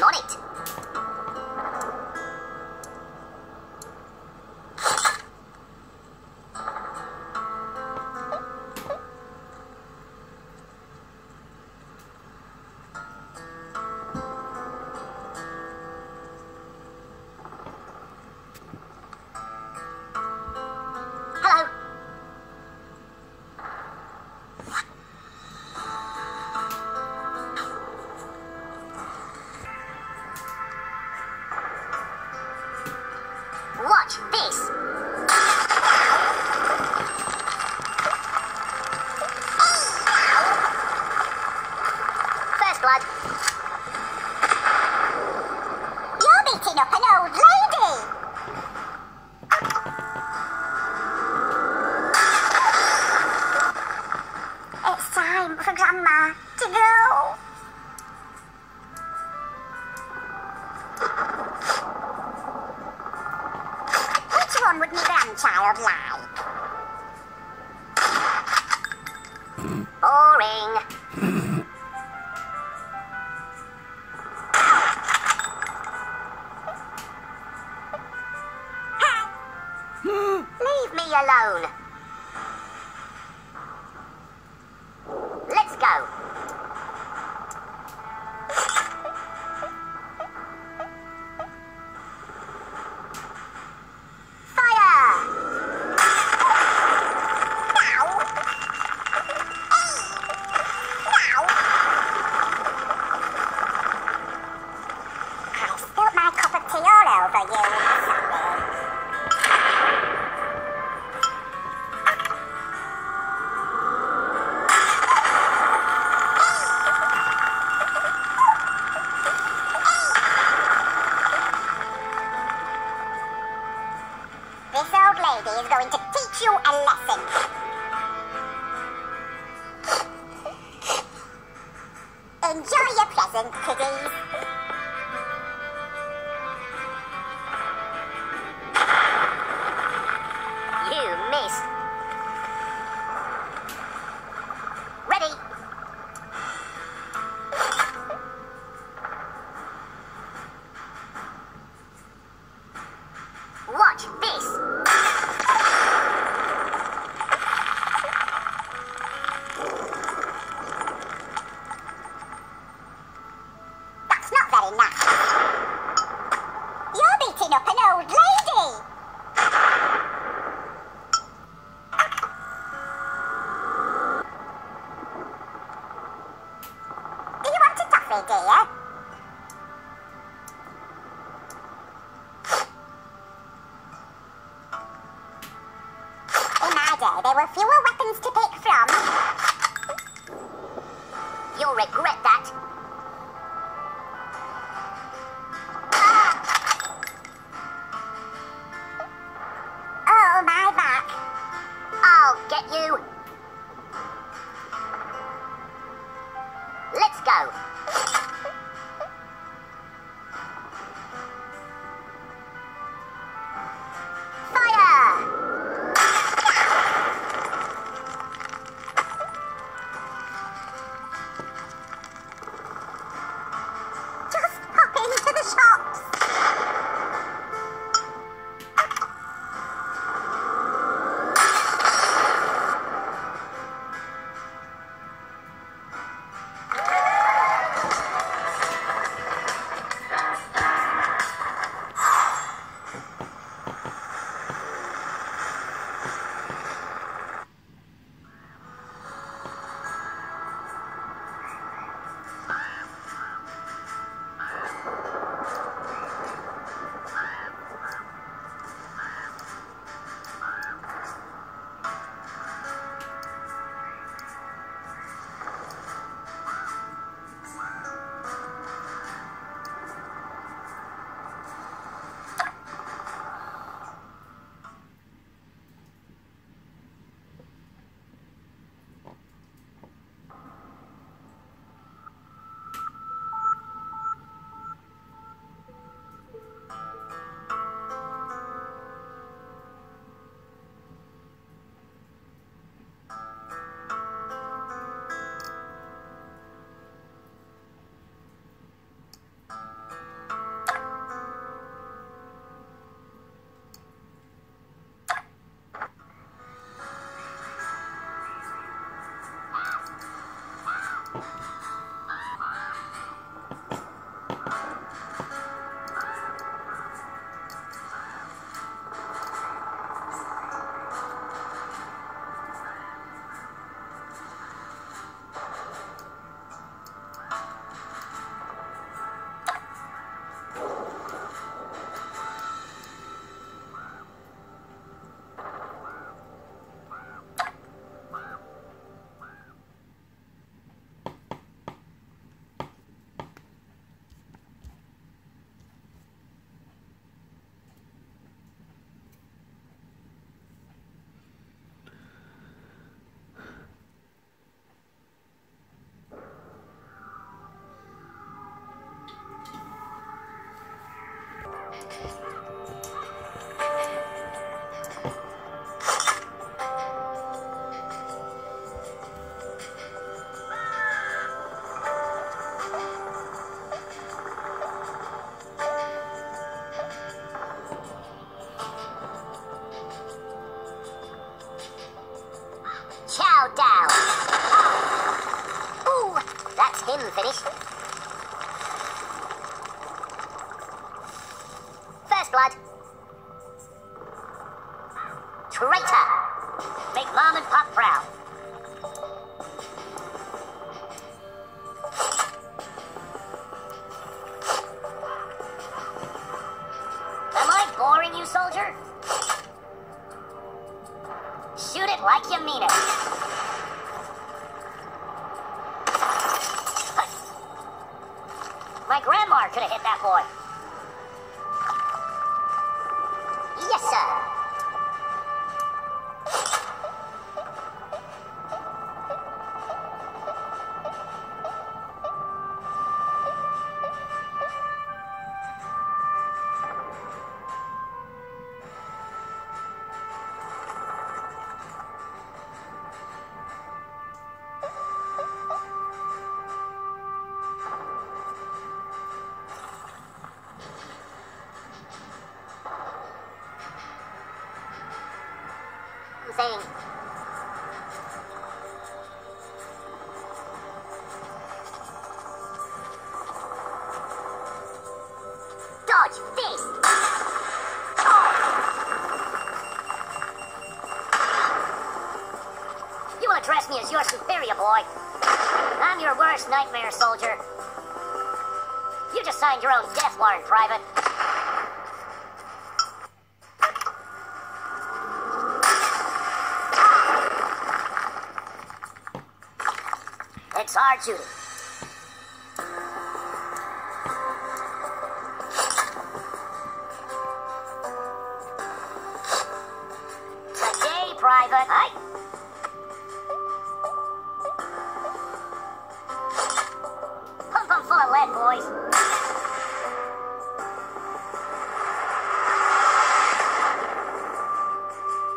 On it. Blood. You're beating up an old lady. It's time for Grandma to go. Which one would my grandchild like? Boring. This old lady is going to teach you a lesson. Enjoy your present, kiddies. There were fewer weapons to pick from. You'll regret that. Oh, my back. I'll get you. Let's go. That's I'm. Dodge this! You want to dress me as your superior, boy? I'm your worst nightmare, soldier. You just signed your own death warrant, Private. Our duty. Today, Private. Aye. Pump 'em full of lead, boys.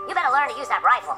You better learn to use that rifle.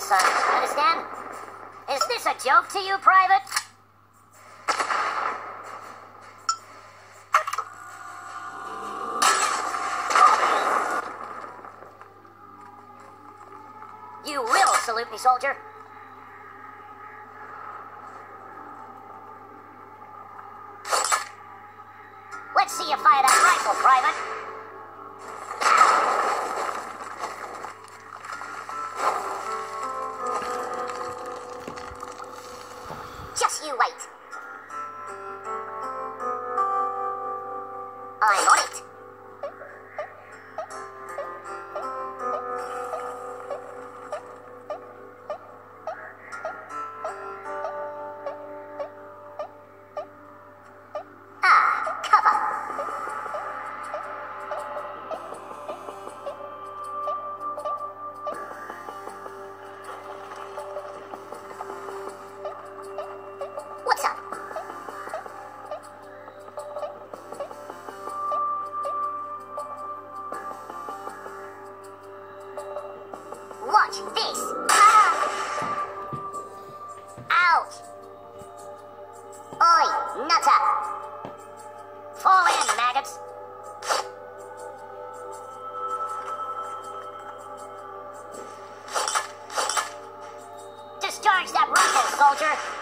friend, son. Understand? Is this a joke to you, Private? You will salute me, soldier. You wait. Discharge that rifle, soldier.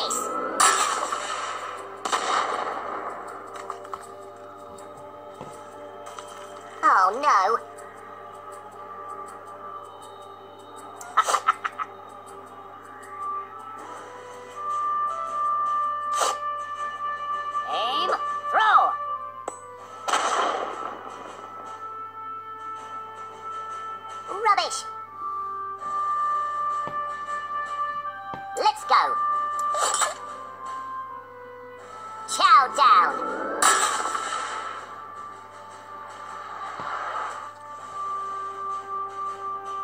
face. Oh no. Aim, throw. Rubbish. Let's go. Chow down.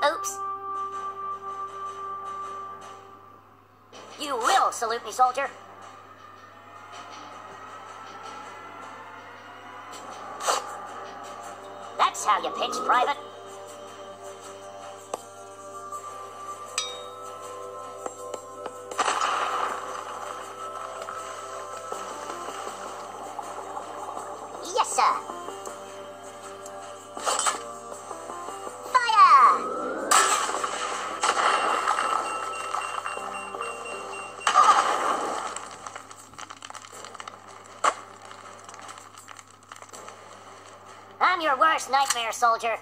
Oops. You will salute me, soldier. That's how you pitch, Private. I'm your worst nightmare, soldier.